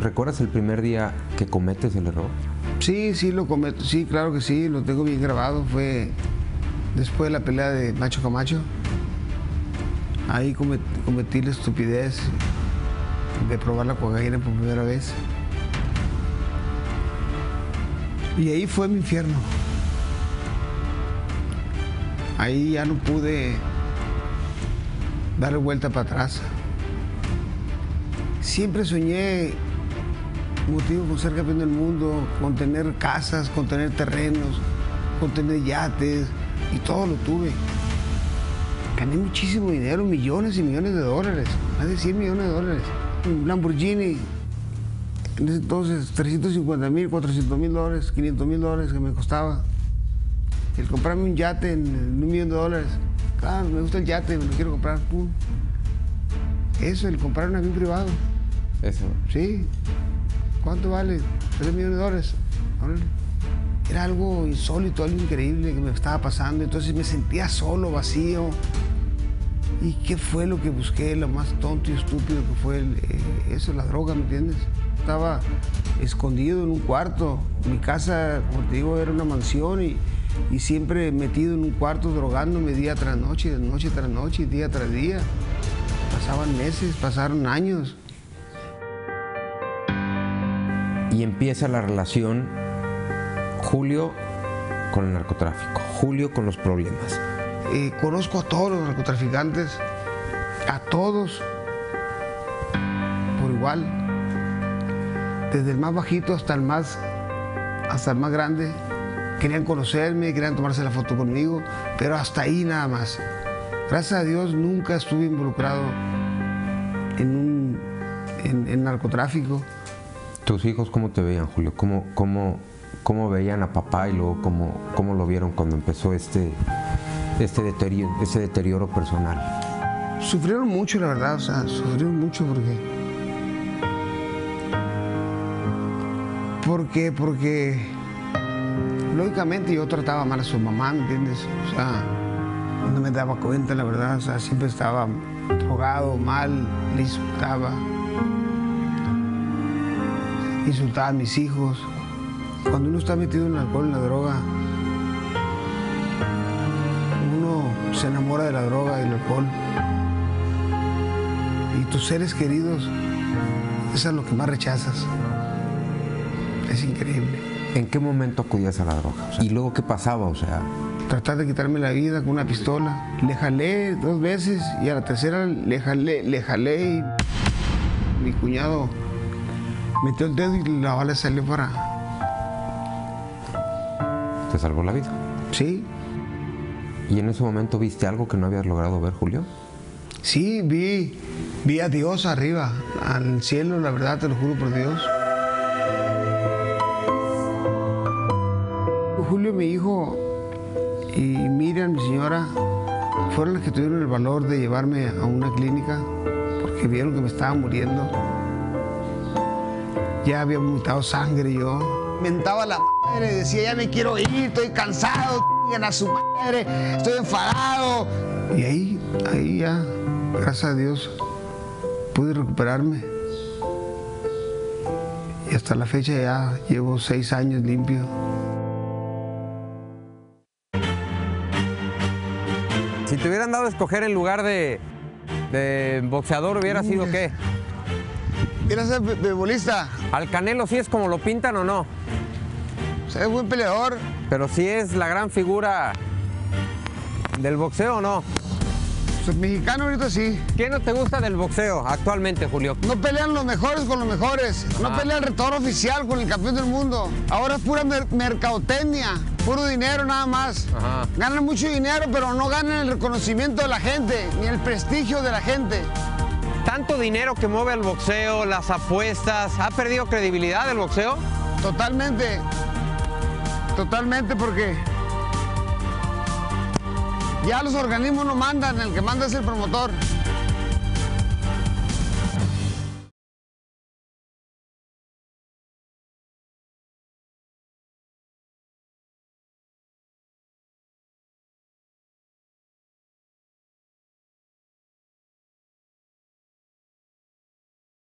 ¿recuerdas el primer día que cometes el error? Sí, sí, lo cometo. Sí, claro que sí, lo tengo bien grabado. Fue después de la pelea de Macho Camacho. Ahí comet- cometí la estupidez de probar la cocaína por primera vez. Y ahí fue mi infierno. Ahí ya no pude darle vuelta para atrás. Siempre soñé, motivo, con ser campeón del mundo, con tener casas, con tener terrenos, con tener yates, y todo lo tuve. Gané muchísimo dinero, millones y millones de dólares, más de 100 millones de dólares. Un Lamborghini, en ese entonces 350 mil, 400 mil dólares, 500 mil dólares que me costaba. El comprarme un yate en, en un millón de dólares. Ah, me gusta el yate, me lo quiero comprar. Pum. Eso, el comprar un avión privado. Eso. Sí. ¿Cuánto vale? 3 millones de dólares. Era algo insólito, algo increíble que me estaba pasando. Entonces me sentía solo, vacío. ¿Y qué fue lo que busqué? Lo más tonto y estúpido que fue eh, eso, la droga, ¿me entiendes? Estaba escondido en un cuarto. Mi casa, como te digo, era una mansión y, y siempre metido en un cuarto drogándome día tras noche, noche tras noche, día tras día. Pasaban meses, pasaron años. Y empieza la relación Julio con el narcotráfico, Julio con los problemas. Eh, conozco a todos los narcotraficantes, a todos por igual, desde el más bajito hasta el más, hasta el más grande. Querían conocerme, querían tomarse la foto conmigo, pero hasta ahí nada más. Gracias a Dios nunca estuve involucrado en un en, en narcotráfico. ¿Tus hijos cómo te veían, Julio? ¿Cómo, cómo, cómo veían a papá y luego cómo, cómo lo vieron cuando empezó este, este, deterioro, este deterioro personal? Sufrieron mucho, la verdad, o sea, sufrieron mucho porque. Porque, porque. Lógicamente yo trataba mal a su mamá, ¿me entiendes? O sea, no me daba cuenta, la verdad, o sea, siempre estaba drogado, mal, le insultaba. Insultaba a mis hijos. Cuando uno está metido en el alcohol, en la droga, uno se enamora de la droga, del alcohol y tus seres queridos, eso es lo que más rechazas. Es increíble. ¿En qué momento acudías a la droga? O sea, ¿Y luego qué pasaba? O sea, Tratar de quitarme la vida con una pistola. Le jalé dos veces y a la tercera le jalé, le jalé y mi cuñado metió el dedo y la bala salió para... te salvó la vida. Sí, ¿Y en ese momento viste algo que no habías logrado ver, Julio? sí, vi, vi a Dios arriba, al cielo, la verdad, te lo juro por Dios. Julio, mi hijo, y Miriam, mi señora, fueron las que tuvieron el valor de llevarme a una clínica porque vieron que me estaba muriendo. Ya había vomitado sangre yo. Mentaba la madre, decía, ya me quiero ir, estoy cansado, a su madre, estoy enfadado. Y ahí, ahí ya, gracias a Dios, pude recuperarme. Y hasta la fecha ya llevo seis años limpio. Si te hubieran dado a escoger en lugar de, de boxeador, hubiera sido qué? ¿Quieres ser futbolista? ¿Al Canelo sí es como lo pintan o no? ¿Eres buen peleador? Pero sí es la gran figura del boxeo o no. Pues mexicano ahorita sí. ¿Qué no te gusta del boxeo actualmente, Julio? No pelean los mejores con los mejores. No Ah. pelea el retador oficial con el campeón del mundo. Ahora es pura mer- mercadotecnia, puro dinero nada más. Ajá. Ganan mucho dinero, pero no ganan el reconocimiento de la gente, ni el prestigio de la gente. Tanto dinero que mueve el boxeo, las apuestas, ¿ha perdido credibilidad el boxeo? Totalmente. Totalmente porque ya los organismos no mandan, el que manda es el promotor.